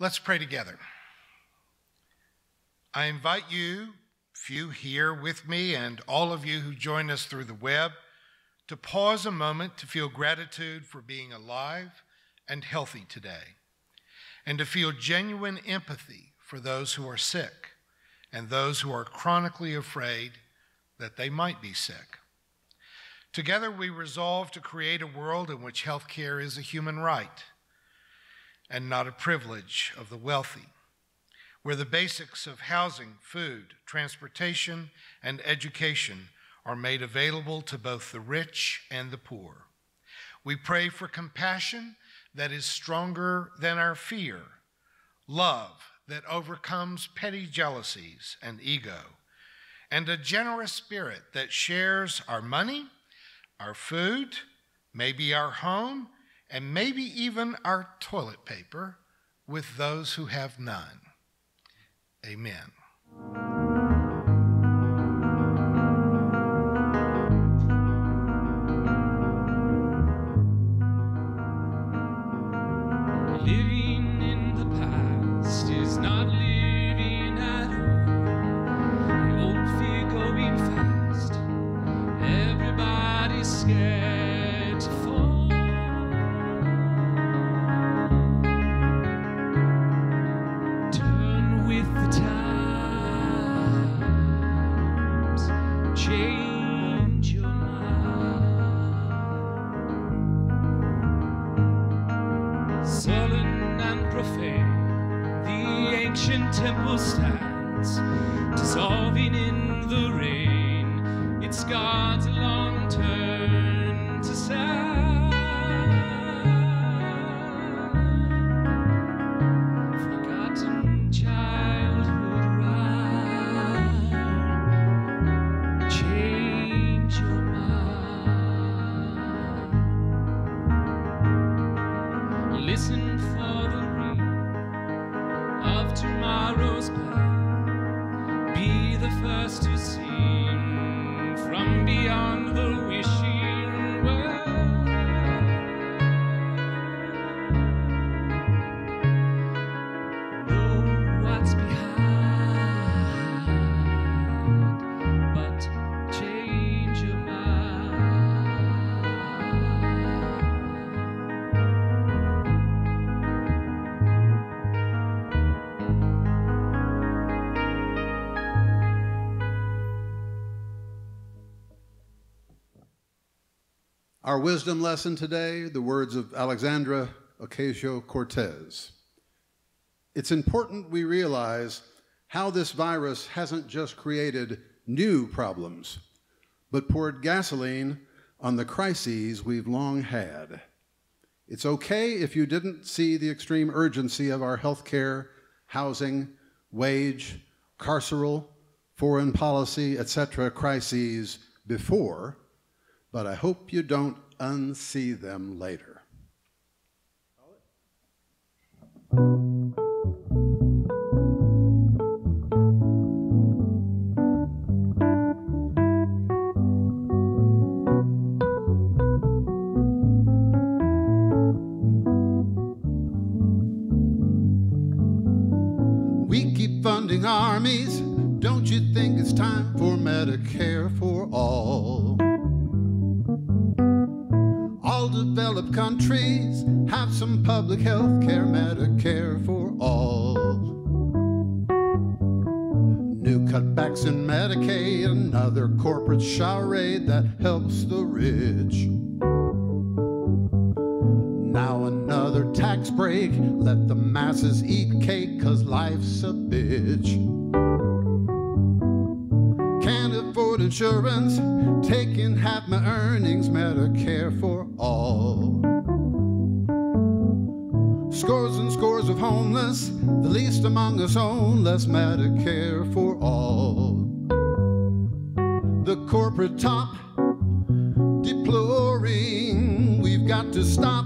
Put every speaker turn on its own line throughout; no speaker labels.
Let's pray together. I invite you, few here with me, and all of you who join us through the web, to pause a moment to feel gratitude for being alive and healthy today, and to feel genuine empathy for those who are sick and those who are chronically afraid that they might be sick. Together, we resolve to create a world in which health care is a human right and not a privilege of the wealthy, where the basics of housing, food, transportation, and education are made available to both the rich and the poor. We pray for compassion that is stronger than our fear, love that overcomes petty jealousies and ego, and a generous spirit that shares our money, our food, maybe our home, and maybe even our toilet paper with those who have none. Amen.
Our wisdom lesson today, the words of Alexandra Ocasio Cortez. It's important we realize how this virus hasn't just created new problems, but poured gasoline on the crises we've long had. It's okay if you didn't see the extreme urgency of our healthcare, housing, wage, carceral, foreign policy, etc. crises before but I hope you don't unsee them later. We keep funding armies. Don't you think it's time for Medicare for all? Developed countries have some public health care, Medicare for all. New cutbacks in Medicaid, another corporate charade that helps the rich. Now another tax break, let the masses eat cake, cause life's a bitch. Insurance, taking half my earnings, Medicare for all. Scores and scores of homeless, the least among us own less Medicare for all. The corporate top deploring, we've got to stop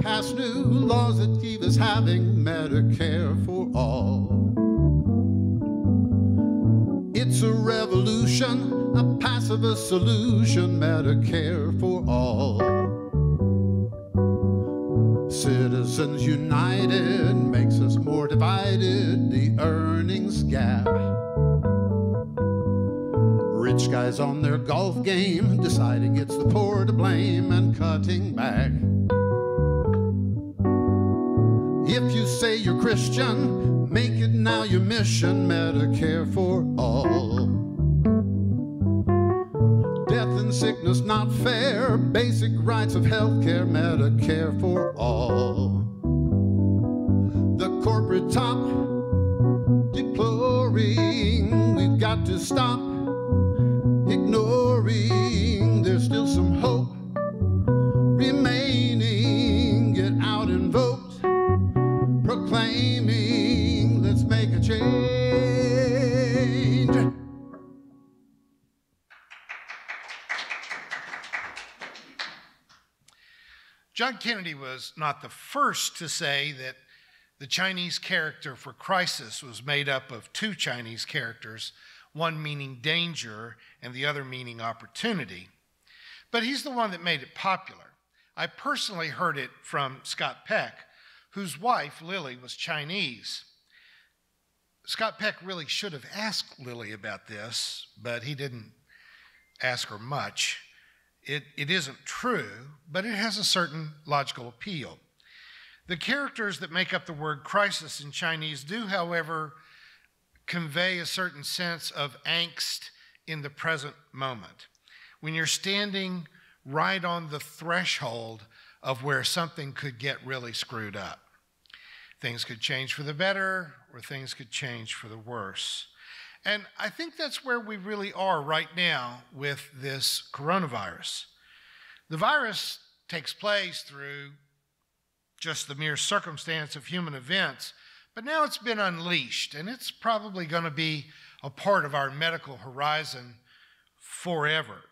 Passed new laws that keep us having Medicare for all. It's a revolution, a pacifist solution, Medicare for all. Citizens United makes us more divided, the earnings gap. Rich guys on their golf game deciding it's the poor to blame and cutting back. Christian, make it now your mission Medicare for all. Death and sickness not fair, basic rights of health care, Medicare for all. The corporate top deploring, we've got to stop
Kennedy was not the first to say that the Chinese character for crisis was made up of two Chinese characters, one meaning danger and the other meaning opportunity. But he's the one that made it popular. I personally heard it from Scott Peck, whose wife, Lily, was Chinese. Scott Peck really should have asked Lily about this, but he didn't ask her much. It, it isn't true, but it has a certain logical appeal. The characters that make up the word crisis in Chinese do, however, convey a certain sense of angst in the present moment. When you're standing right on the threshold of where something could get really screwed up, things could change for the better or things could change for the worse. And I think that's where we really are right now with this coronavirus. The virus takes place through just the mere circumstance of human events, but now it's been unleashed, and it's probably going to be a part of our medical horizon forever.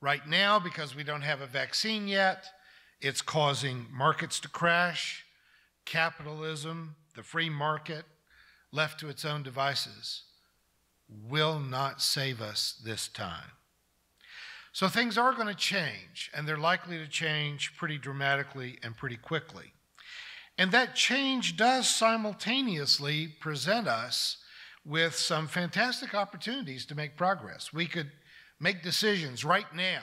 Right now, because we don't have a vaccine yet, it's causing markets to crash, capitalism, the free market, left to its own devices, will not save us this time. So things are going to change, and they're likely to change pretty dramatically and pretty quickly. And that change does simultaneously present us with some fantastic opportunities to make progress. We could make decisions right now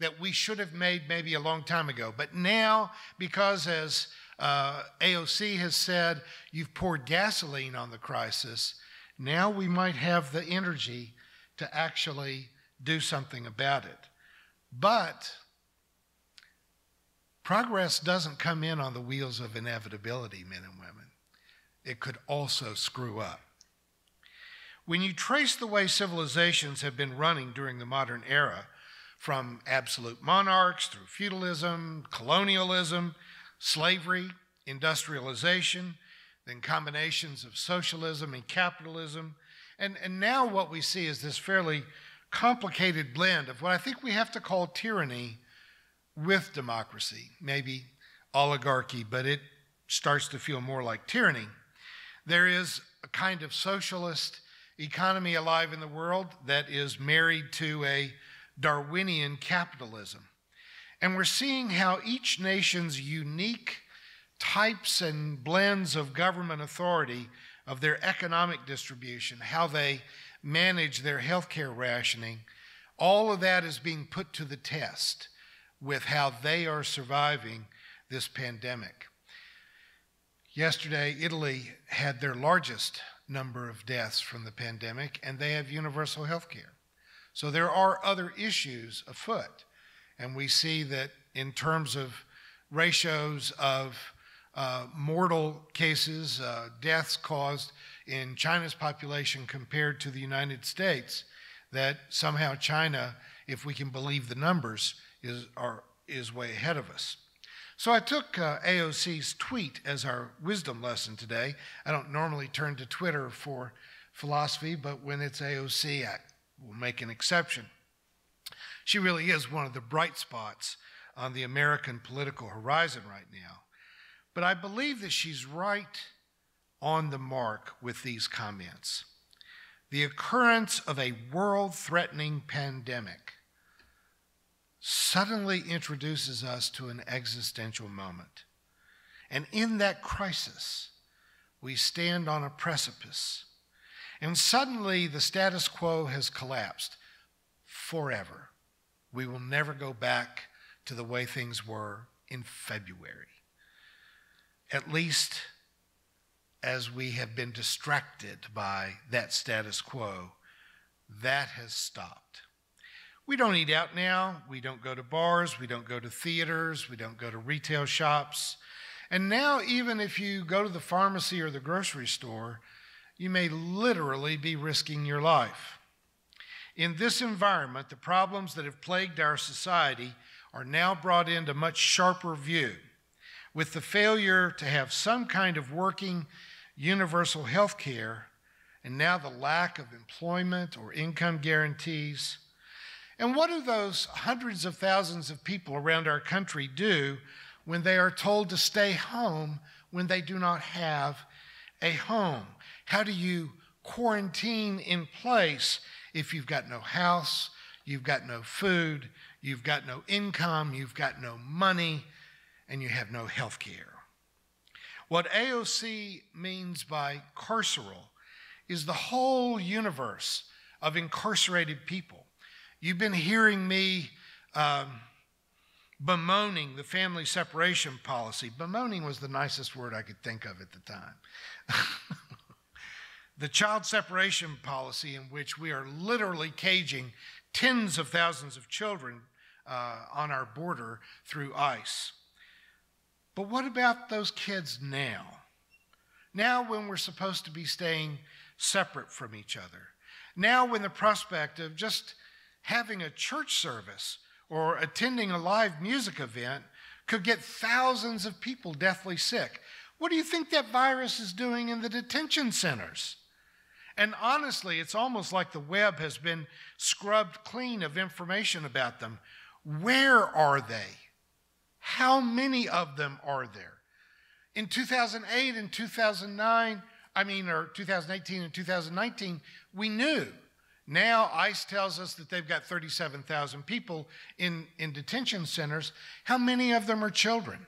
that we should have made maybe a long time ago. But now, because as uh, AOC has said, you've poured gasoline on the crisis, now we might have the energy to actually do something about it. But progress doesn't come in on the wheels of inevitability, men and women. It could also screw up. When you trace the way civilizations have been running during the modern era, from absolute monarchs through feudalism, colonialism, slavery, industrialization, then combinations of socialism and capitalism, and, and now what we see is this fairly complicated blend of what I think we have to call tyranny with democracy, maybe oligarchy, but it starts to feel more like tyranny. There is a kind of socialist economy alive in the world that is married to a Darwinian capitalism. And we're seeing how each nation's unique types and blends of government authority, of their economic distribution, how they manage their healthcare rationing, all of that is being put to the test with how they are surviving this pandemic. Yesterday, Italy had their largest number of deaths from the pandemic, and they have universal health care. So there are other issues afoot. And we see that in terms of ratios of uh, mortal cases, uh, deaths caused in China's population compared to the United States, that somehow China, if we can believe the numbers, is, are, is way ahead of us. So I took uh, AOC's tweet as our wisdom lesson today. I don't normally turn to Twitter for philosophy, but when it's AOC, I will make an exception. She really is one of the bright spots on the American political horizon right now. But I believe that she's right on the mark with these comments. The occurrence of a world threatening pandemic suddenly introduces us to an existential moment. And in that crisis, we stand on a precipice. And suddenly the status quo has collapsed forever. We will never go back to the way things were in February. At least as we have been distracted by that status quo, that has stopped. We don't eat out now. We don't go to bars. We don't go to theaters. We don't go to retail shops. And now, even if you go to the pharmacy or the grocery store, you may literally be risking your life. In this environment, the problems that have plagued our society are now brought into much sharper view. With the failure to have some kind of working universal health care, and now the lack of employment or income guarantees. And what do those hundreds of thousands of people around our country do when they are told to stay home when they do not have a home? How do you quarantine in place if you've got no house, you've got no food, you've got no income, you've got no money, and you have no health care? What AOC means by carceral is the whole universe of incarcerated people. You've been hearing me um, bemoaning the family separation policy. Bemoaning was the nicest word I could think of at the time. the child separation policy, in which we are literally caging tens of thousands of children uh, on our border through ICE. But what about those kids now? Now, when we're supposed to be staying separate from each other. Now, when the prospect of just having a church service or attending a live music event could get thousands of people deathly sick. What do you think that virus is doing in the detention centers? And honestly, it's almost like the web has been scrubbed clean of information about them. Where are they? How many of them are there? In 2008 and 2009, I mean, or 2018 and 2019, we knew. Now, ICE tells us that they've got 37,000 people in, in detention centers. How many of them are children?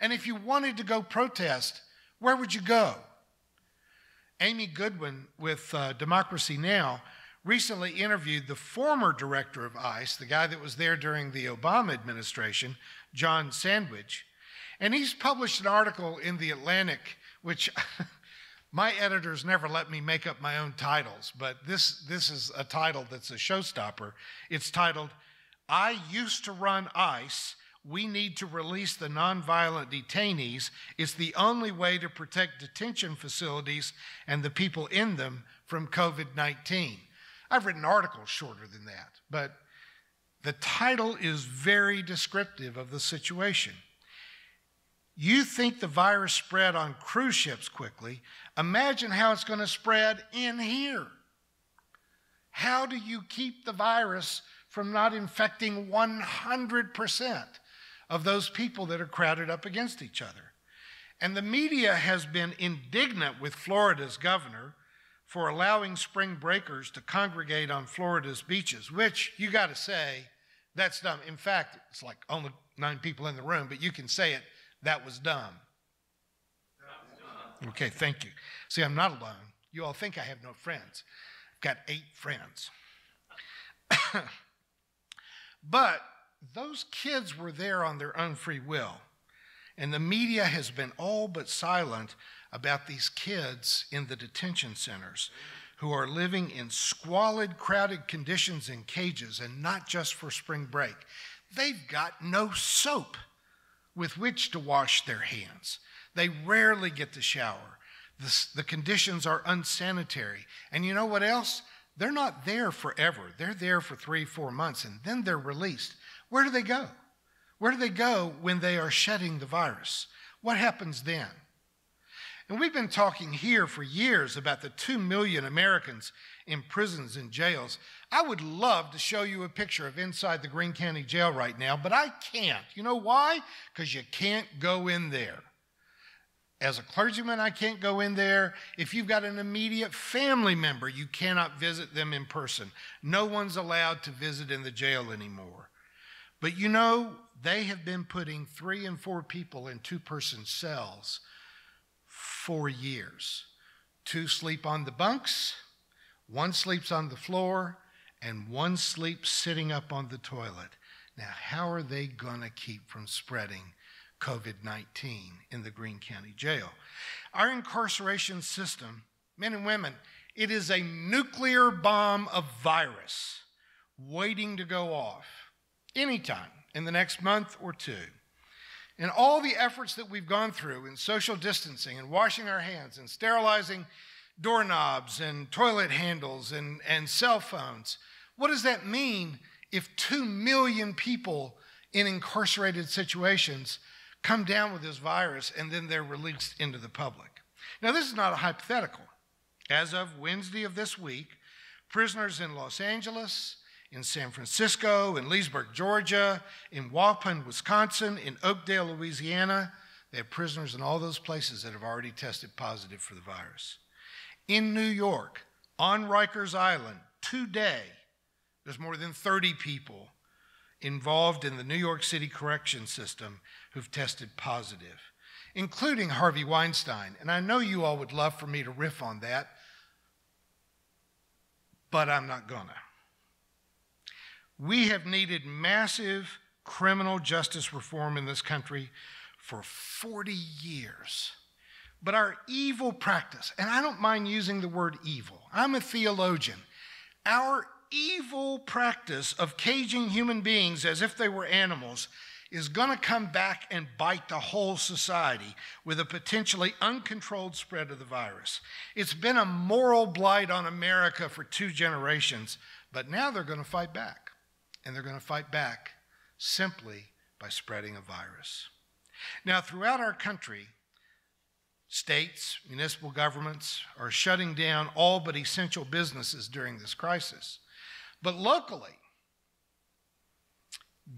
And if you wanted to go protest, where would you go? Amy Goodman with uh, Democracy Now! recently interviewed the former director of ICE, the guy that was there during the Obama administration, John Sandweg. And he's published an article in The Atlantic, which my editors never let me make up my own titles, but this, this is a title that's a showstopper. It's titled, I Used to Run ICE. We need to release the nonviolent detainees. It's the only way to protect detention facilities and the people in them from COVID 19. I've written articles shorter than that, but the title is very descriptive of the situation. You think the virus spread on cruise ships quickly. Imagine how it's going to spread in here. How do you keep the virus from not infecting 100% of those people that are crowded up against each other? And the media has been indignant with Florida's governor for allowing spring breakers to congregate on Florida's beaches, which you got to say, that's dumb. In fact, it's like only nine people in the room, but you can say it, that was dumb. Okay, thank you. See, I'm not alone. You all think I have no friends. I've got eight friends. but those kids were there on their own free will. And the media has been all but silent about these kids in the detention centers who are living in squalid, crowded conditions in cages, and not just for spring break. They've got no soap with which to wash their hands. They rarely get to shower. The, the, conditions are unsanitary. And you know what else? They're not there forever. They're there for three, four months, and then they're released. Where do they go? Where do they go when they are shedding the virus? What happens then? And we've been talking here for years about the 2 million Americans in prisons and jails. I would love to show you a picture of inside the Greene County Jail right now, but I can't. You know why? Because you can't go in there. As a clergyman, I can't go in there. If you've got an immediate family member, you cannot visit them in person. No one's allowed to visit in the jail anymore. But you know, they have been putting three and four people in two person cells for years. Two sleep on the bunks, one sleeps on the floor, and one sleeps sitting up on the toilet. Now, how are they going to keep from spreading COVID 19 in the Greene County Jail? Our incarceration system, men and women, it is a nuclear bomb of virus waiting to go off anytime in the next month or two. And all the efforts that we've gone through in social distancing and washing our hands and sterilizing doorknobs and toilet handles and, and cell phones, what does that mean if 2 million people in incarcerated situations come down with this virus and then they're released into the public? Now, this is not a hypothetical. As of Wednesday of this week, prisoners in Los Angeles, in San Francisco, in Leesburg, Georgia, in Waupun, Wisconsin, in Oakdale, Louisiana. They have prisoners in all those places that have already tested positive for the virus. In New York, on Rikers Island, today, there's more than 30 people involved in the New York City correction system who've tested positive, including Harvey Weinstein. And I know you all would love for me to riff on that, but I'm not gonna. We have needed massive criminal justice reform in this country for 40 years. But our evil practice, and I don't mind using the word evil, I'm a theologian. Our evil practice of caging human beings as if they were animals is going to come back and bite the whole society with a potentially uncontrolled spread of the virus. It's been a moral blight on America for two generations, but now they're going to fight back and they're going to fight back simply by spreading a virus. Now, throughout our country, states, municipal governments are shutting down all but essential businesses during this crisis. But locally,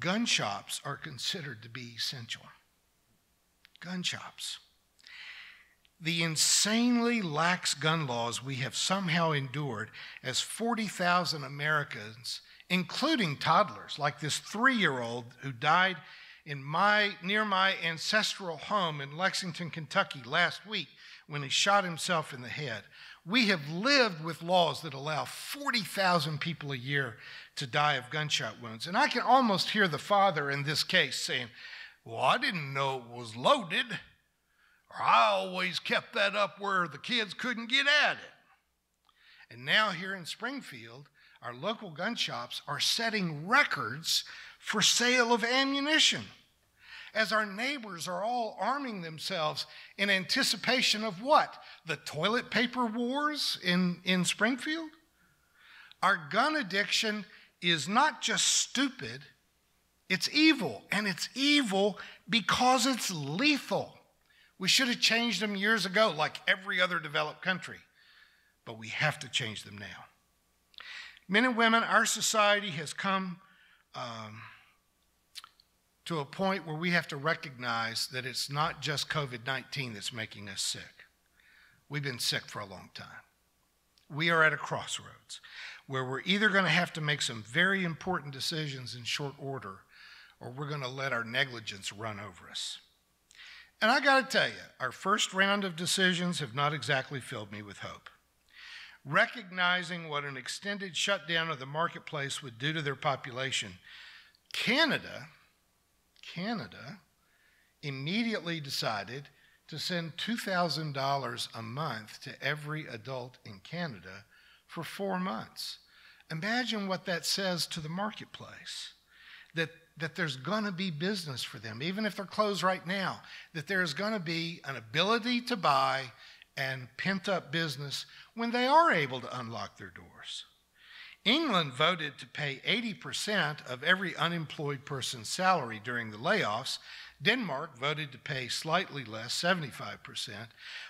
gun shops are considered to be essential. Gun shops. The insanely lax gun laws we have somehow endured as 40,000 Americans including toddlers, like this three year old who died in my, near my ancestral home in Lexington, Kentucky last week when he shot himself in the head. We have lived with laws that allow 40,000 people a year to die of gunshot wounds. And I can almost hear the father in this case saying, Well, I didn't know it was loaded, or I always kept that up where the kids couldn't get at it. And now here in Springfield, our local gun shops are setting records for sale of ammunition as our neighbors are all arming themselves in anticipation of what? The toilet paper wars in, in Springfield? Our gun addiction is not just stupid, it's evil. And it's evil because it's lethal. We should have changed them years ago, like every other developed country, but we have to change them now. Men and women, our society has come um, to a point where we have to recognize that it's not just COVID 19 that's making us sick. We've been sick for a long time. We are at a crossroads where we're either going to have to make some very important decisions in short order or we're going to let our negligence run over us. And I got to tell you, our first round of decisions have not exactly filled me with hope recognizing what an extended shutdown of the marketplace would do to their population, Canada, Canada immediately decided to send $2,000 a month to every adult in Canada for four months. Imagine what that says to the marketplace that, that there's going to be business for them, even if they're closed right now, that there's going to be an ability to buy and pent up business when they are able to unlock their doors. England voted to pay 80% of every unemployed person's salary during the layoffs. Denmark voted to pay slightly less, 75%,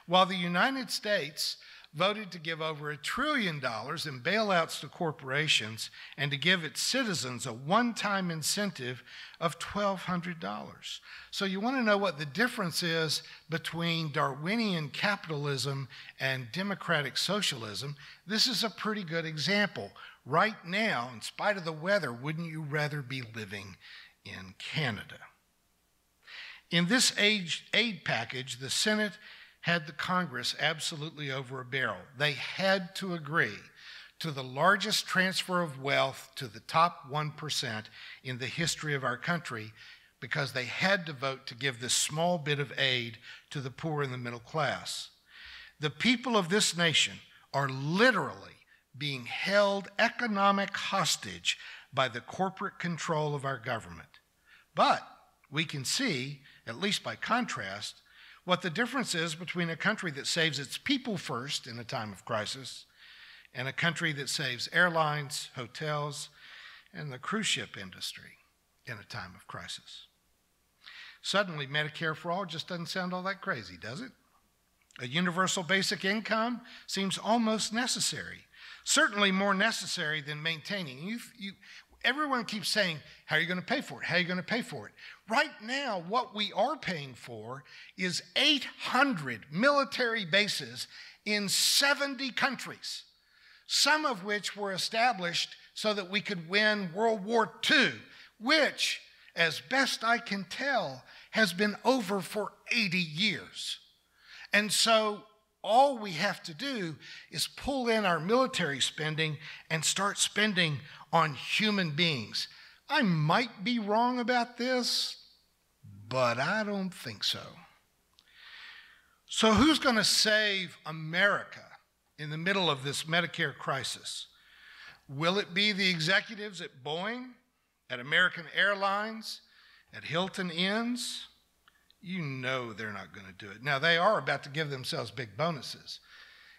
while the United States voted to give over a trillion dollars in bailouts to corporations and to give its citizens a one time incentive of $1,200. So, you want to know what the difference is between Darwinian capitalism and democratic socialism? This is a pretty good example. Right now, in spite of the weather, wouldn't you rather be living in Canada? In this aid package, the Senate had the Congress absolutely over a barrel. They had to agree to the largest transfer of wealth to the top 1% in the history of our country because they had to vote to give this small bit of aid to the poor and the middle class. The people of this nation are literally being held economic hostage by the corporate control of our government. But we can see, at least by contrast, what the difference is between a country that saves its people first in a time of crisis and a country that saves airlines, hotels, and the cruise ship industry in a time of crisis. Suddenly, Medicare for all just doesn't sound all that crazy, does it? A universal basic income seems almost necessary, certainly more necessary than maintaining. You, you, everyone keeps saying, How are you going to pay for it? How are you going to pay for it? Right now, what we are paying for is 800 military bases in 70 countries, some of which were established so that we could win World War II, which, as best I can tell, has been over for 80 years. And so all we have to do is pull in our military spending and start spending on human beings. I might be wrong about this, but I don't think so. So, who's going to save America in the middle of this Medicare crisis? Will it be the executives at Boeing, at American Airlines, at Hilton Inns? You know they're not going to do it. Now, they are about to give themselves big bonuses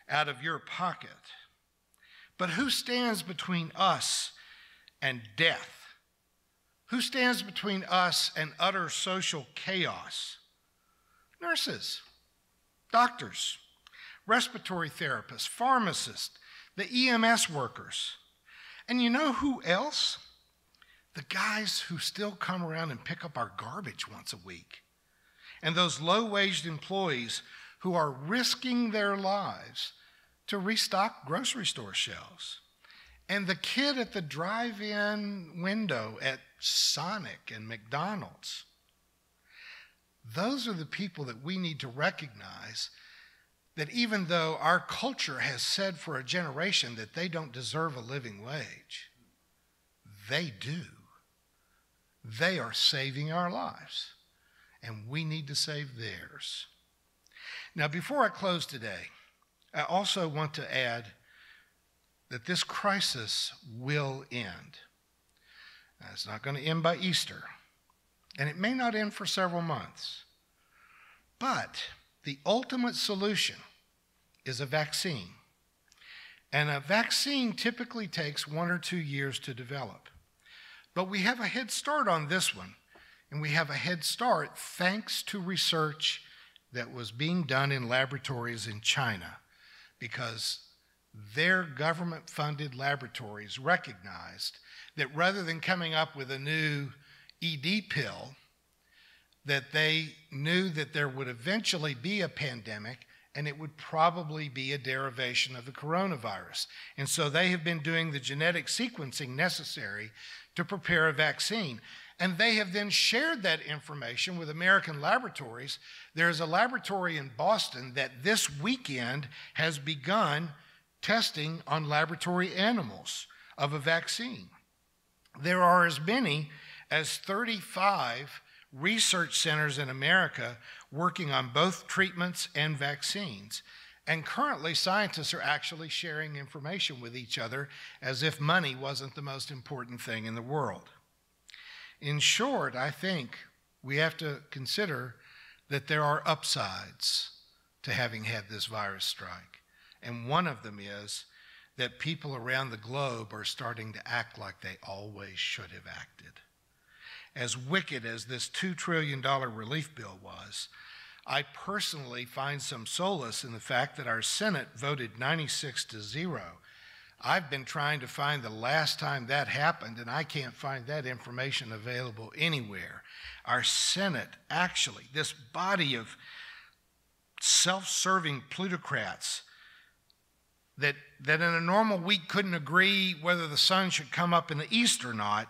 out of your pocket. But who stands between us and death? Who stands between us and utter social chaos? Nurses, doctors, respiratory therapists, pharmacists, the EMS workers. And you know who else? The guys who still come around and pick up our garbage once a week. And those low waged employees who are risking their lives to restock grocery store shelves and the kid at the drive in window at Sonic and McDonald's. Those are the people that we need to recognize that even though our culture has said for a generation that they don't deserve a living wage, they do. They are saving our lives, and we need to save theirs. Now, before I close today, I also want to add that this crisis will end. Now, it's not going to end by Easter, and it may not end for several months. But the ultimate solution is a vaccine. And a vaccine typically takes one or two years to develop. But we have a head start on this one, and we have a head start thanks to research that was being done in laboratories in China because their government funded laboratories recognized that rather than coming up with a new ED pill, that they knew that there would eventually be a pandemic and it would probably be a derivation of the coronavirus. And so they have been doing the genetic sequencing necessary to prepare a vaccine. And they have then shared that information with American laboratories. There's a laboratory in Boston that this weekend has begun testing on laboratory animals of a vaccine. There are as many as 35 research centers in America working on both treatments and vaccines. And currently, scientists are actually sharing information with each other as if money wasn't the most important thing in the world. In short, I think we have to consider that there are upsides to having had this virus strike. And one of them is that people around the globe are starting to act like they always should have acted. As wicked as this $2 trillion relief bill was,
I personally find some solace in the fact that our Senate voted 96 to 0. I've been trying to find the last time that happened, and I can't find that information available anywhere. Our Senate, actually, this body of self serving plutocrats that, that in a normal week couldn't agree whether the sun should come up in the east or not,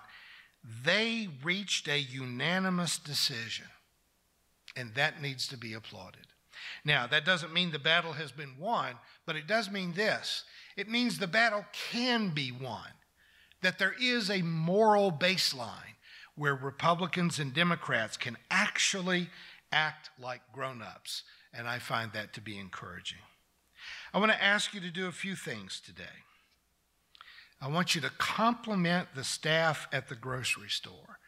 they reached a unanimous decision and that needs to be applauded. Now, that doesn't mean the battle has been won, but it does mean this it means the battle can be won, that there is a moral baseline where Republicans and Democrats can actually act like grown ups, and I find that to be encouraging. I want to ask you to do a few things today. I want you to compliment the staff at the grocery store,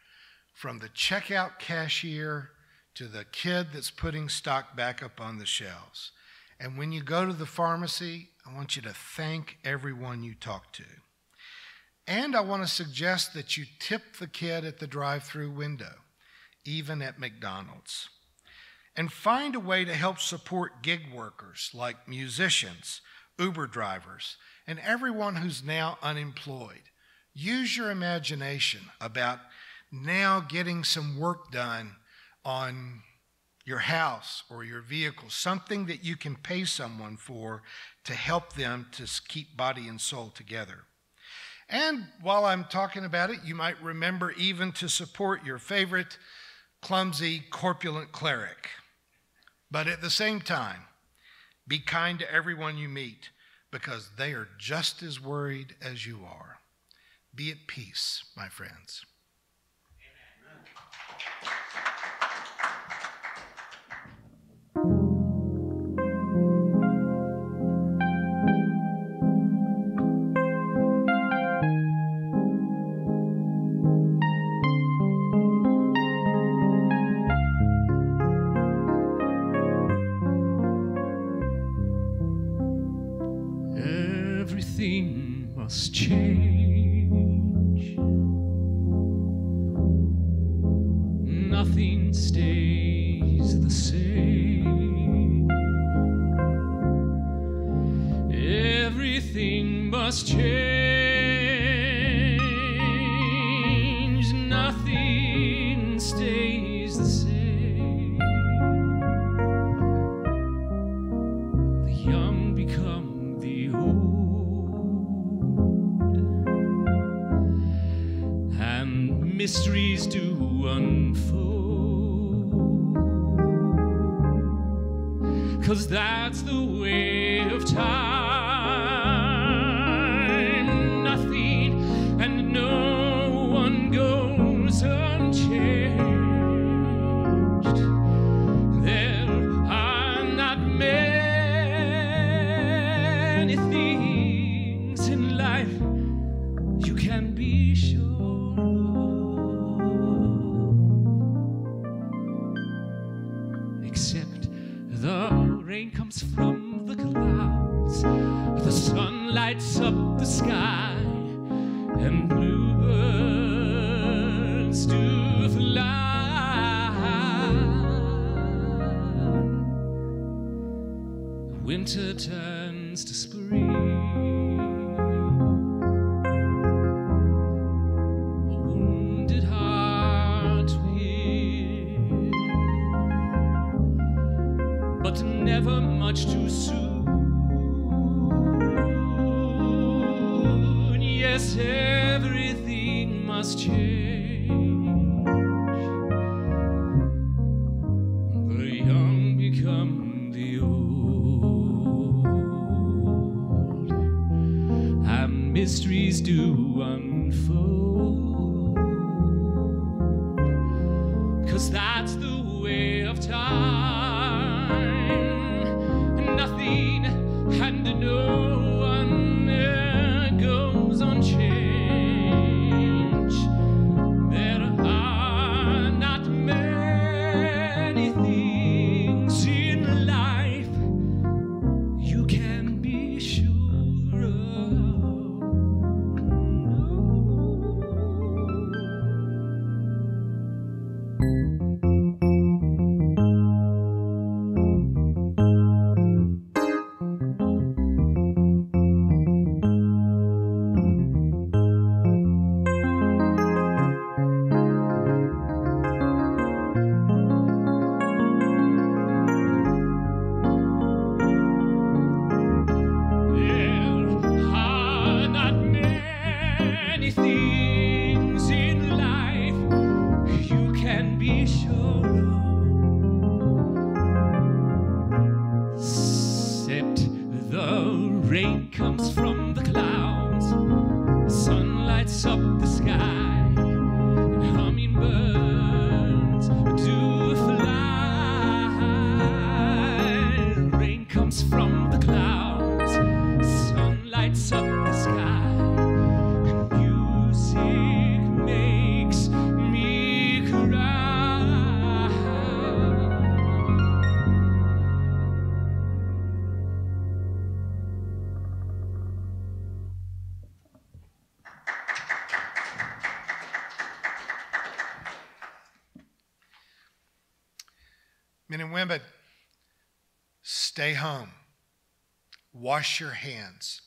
from the checkout cashier to the kid that's putting stock back up on the shelves. And when you go to the pharmacy, I want you to thank everyone you talk to. And I want to suggest that you tip the kid at the drive through window, even at McDonald's. And find a way to help support gig workers like musicians, Uber drivers, and everyone who's now unemployed. Use your imagination about now getting some work done on your house or your vehicle, something that you can pay someone for to help them to keep body and soul together. And while I'm talking about it, you might remember even to support your favorite clumsy, corpulent cleric. But at the same time, be kind to everyone you meet because they are just as worried as you are. Be at peace, my friends.
Cause that's the way of time. the sky and bluebirds do fly. Winter turns to spring. A wounded heart will heal. but Never much too soon. yes,
everything must change. The young become the old, and mysteries do unfold. Women, stay home. Wash your hands.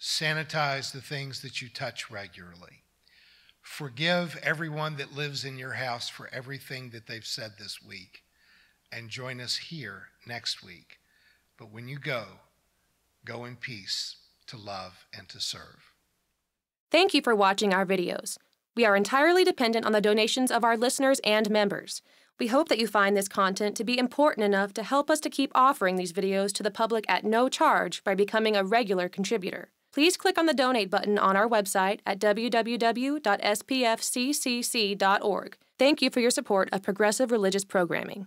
Sanitize the things that you touch regularly. Forgive everyone that lives in your house for everything that they've said this week. And join us here next week. But when you go, go in peace to love and to serve.
Thank you for watching our videos. We are entirely dependent on the donations of our listeners and members. We hope that you find this content to be important enough to help us to keep offering these videos to the public at no charge by becoming a regular contributor. Please click on the donate button on our website at www.spfccc.org. Thank you for your support of progressive religious programming.